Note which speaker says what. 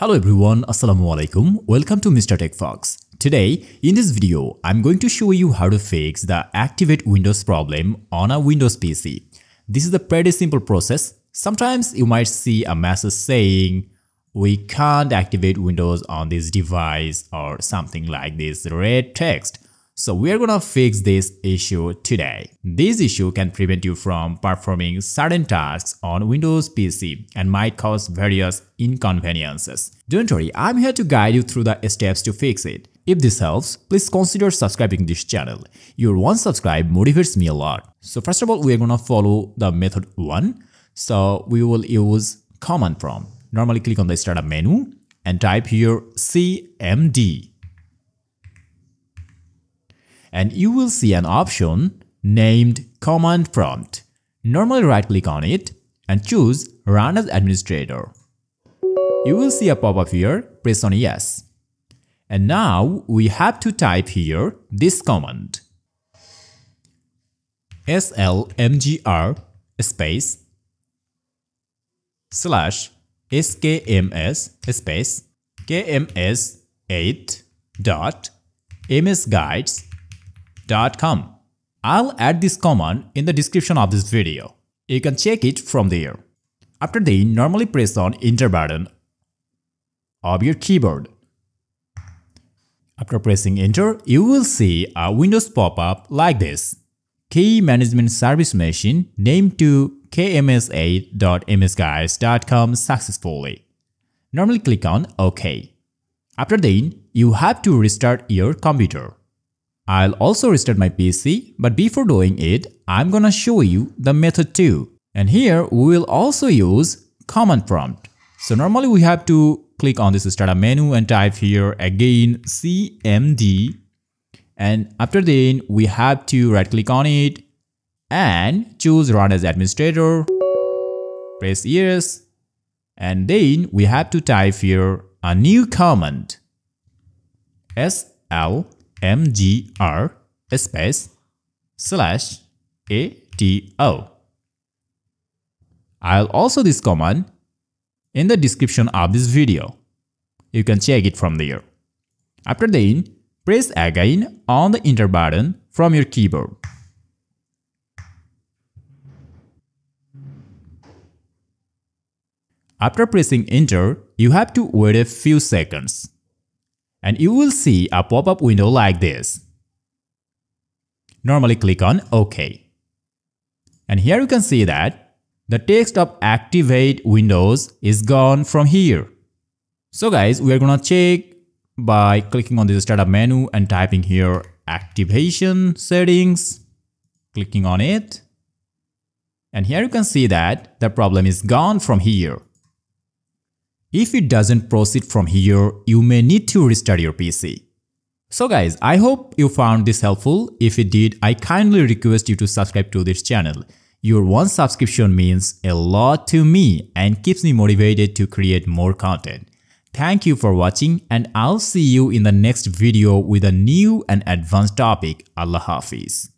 Speaker 1: Hello everyone, Assalamu alaikum. Welcome to Mr. TechFox. Today, in this video, I'm going to show you how to fix the Activate Windows problem on a Windows PC. This is a pretty simple process. Sometimes you might see a message saying, we can't activate Windows on this device or something like this red text. So we are gonna fix this issue today. This issue can prevent you from performing certain tasks on Windows PC and might cause various inconveniences. Don't worry, I'm here to guide you through the steps to fix it. If this helps, please consider subscribing this channel. Your one subscribe motivates me a lot. So first of all, we are gonna follow the method 1. So we will use command prompt. Normally click on the startup menu and type here cmd and you will see an option named Command Prompt. Normally right click on it and choose Run as Administrator. You will see a pop-up here, press on Yes. And now we have to type here this command slmgr space slash skms space kms8 dot msguides I'll add this command in the description of this video. You can check it from there. After that, normally press on enter button of your keyboard. After pressing enter, you will see a Windows pop-up like this. Key Management Service Machine named to kms8.msguides.com successfully. Normally click on OK. After that, you have to restart your computer. I'll also restart my PC, but before doing it, I'm gonna show you the method 2. And here we will also use command prompt. So normally we have to click on this startup menu and type here again cmd and after then we have to right click on it and choose run as administrator press yes and then we have to type here a new command sl mgr space slash ato. I'll also this command in the description of this video. You can check it from there. After that, press again on the enter button from your keyboard. After pressing enter, you have to wait a few seconds and you will see a pop-up window like this. Normally click on OK. And here you can see that the text of Activate Windows is gone from here. So guys, we are gonna check by clicking on the startup menu and typing here activation settings, clicking on it. And here you can see that the problem is gone from here. If it doesn't proceed from here, you may need to restart your PC. So guys, I hope you found this helpful. If it did, I kindly request you to subscribe to this channel. Your one subscription means a lot to me and keeps me motivated to create more content. Thank you for watching and I'll see you in the next video with a new and advanced topic. Allah Hafiz.